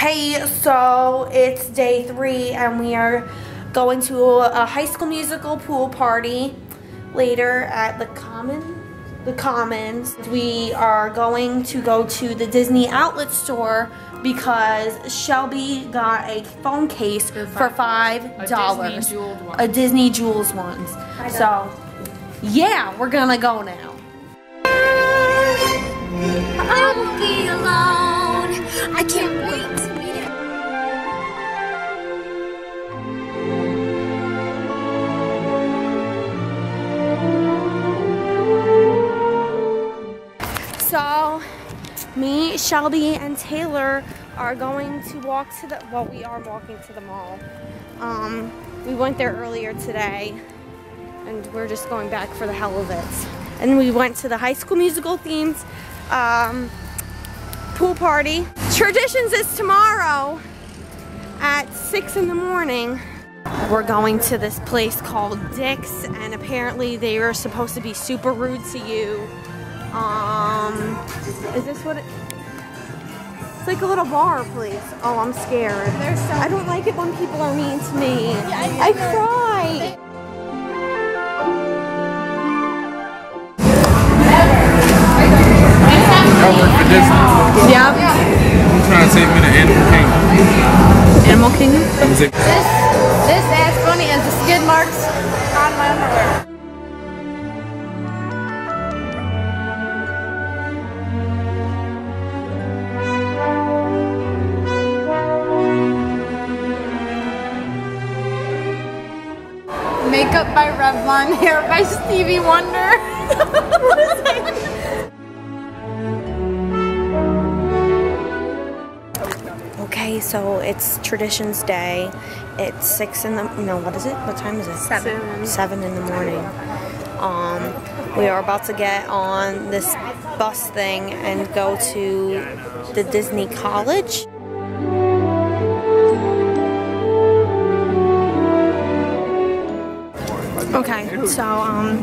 Hey, so it's day three and we are going to a high school musical pool party later at the Common. The Commons. We are going to go to the Disney outlet store because Shelby got a phone case for five dollars. A Disney Jewels ones. So, yeah, we're gonna go now. Me, Shelby, and Taylor are going to walk to the, well, we are walking to the mall. Um, we went there earlier today, and we're just going back for the hell of it. And we went to the High School Musical themed um, pool party. Traditions is tomorrow at 6 in the morning. We're going to this place called Dick's, and apparently they are supposed to be super rude to you. Um, is this what it? It's like a little bar place. Oh, I'm scared. I don't like it when people are mean to me. I cry. Makeup by Revlon, hair by Stevie Wonder. Okay, so it's Traditions Day. It's six in the no. What is it? What time is it? Seven. Seven in the morning. Um, we are about to get on this bus thing and go to the Disney College. Okay, so um,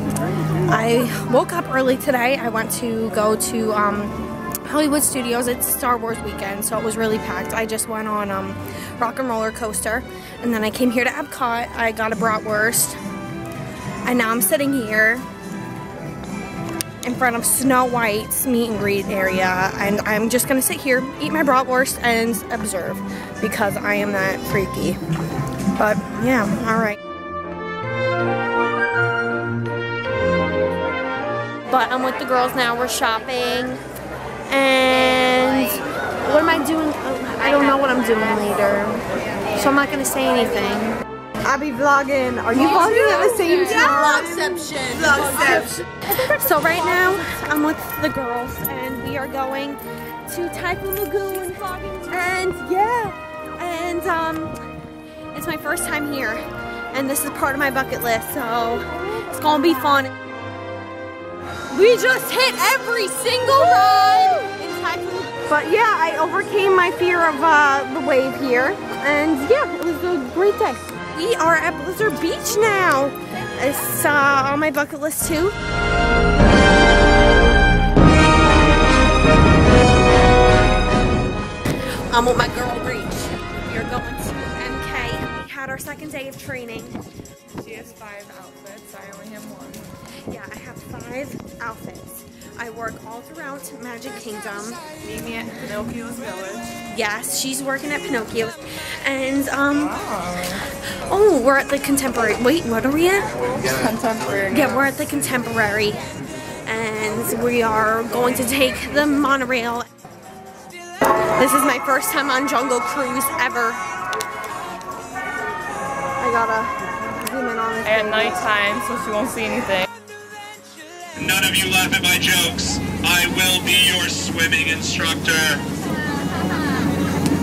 I woke up early today. I went to go to um, Hollywood Studios. It's Star Wars weekend, so it was really packed. I just went on um, Rock and Roller Coaster, and then I came here to Epcot. I got a bratwurst, and now I'm sitting here in front of Snow White's meet and greet area, and I'm just gonna sit here, eat my bratwurst, and observe because I am that freaky. But yeah, all right. But I'm with the girls now. We're shopping. And what am I doing? Oh, I don't know what I'm doing later. So I'm not going to say anything. I'll be vlogging. Are you vlogging at the same time? So right now, I'm with the girls and we are going to Typhoon Lagoon. And yeah, and um, it's my first time here. And this is part of my bucket list, so it's gonna be fun. We just hit every single ride in Typhoon But yeah, I overcame my fear of uh, the wave here. And yeah, it was a great day. We are at Blizzard Beach now. It's uh, on my bucket list too. I'm with my girl Reach. We are going to MK. We had our second day of training. She has five outfits. I only have one. Yeah, I have five outfits. I work all throughout Magic Kingdom. Meet me at Pinocchio's Village. Yes, she's working at Pinocchio. And um Oh, we're at the contemporary wait, what are we at? Contemporary. Yeah, we're at the Contemporary, and we are going to take the monorail. This is my first time on Jungle Cruise ever. I gotta zoom in on this. At nighttime, so she won't see anything. None of you laugh at my jokes. I will be your swimming instructor.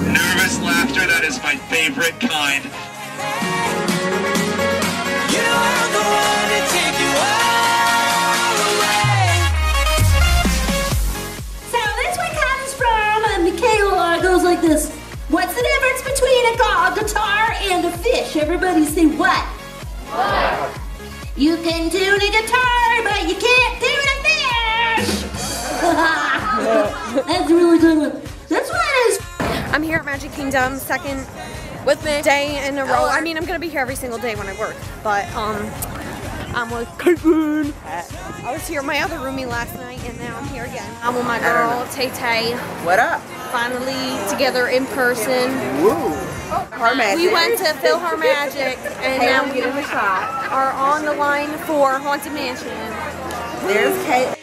Nervous laughter, that is my favorite kind. So this one comes from Michaela. It goes like this. What's the difference between a, a guitar and a fish? Everybody say what? What? You can tune a guitar, but you can't tune a fish. That's a really good one. This one is I'm here at Magic Kingdom, second with me day in a row. I mean, I'm gonna be here every single day when I work, but um, I'm with Caitlin. I was here with my other roomie last night, and now I'm here again. I'm with my girl Tay Tay. What up? Finally together in person. Woo. Her magic. We went to PhilharMagic, and Hey, now we getting a shot. are on the line for Haunted Mansion. There's Kate.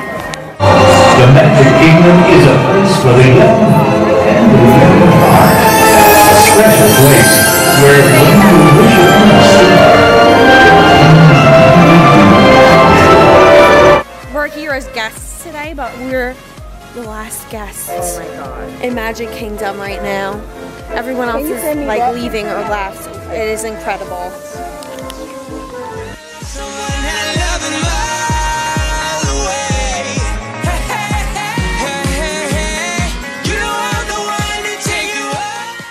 The Magic Kingdom is a place for the young and the young at heart. A special place where one can the last guests Oh my god. in Magic Kingdom right now. Everyone else is like that? leaving or left. It is incredible.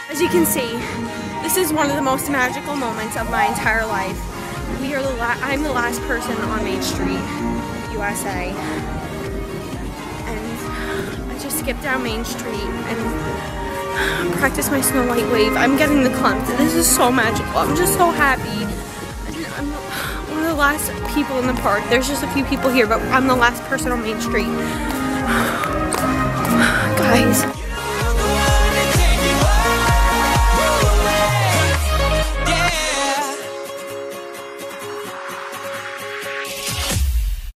As you can see, this is one of the most magical moments of my entire life. We are the la- I'm the last person on Main Street, USA skip down Main Street and practice my Snow White wave. I'm getting the clumps. This is so magical. I'm just so happy. I'm one of the last people in the park. There's just a few people here, but I'm the last person on Main Street. Guys.